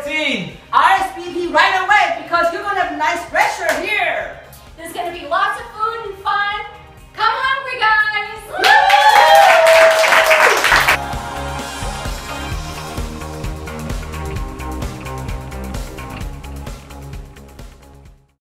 14. I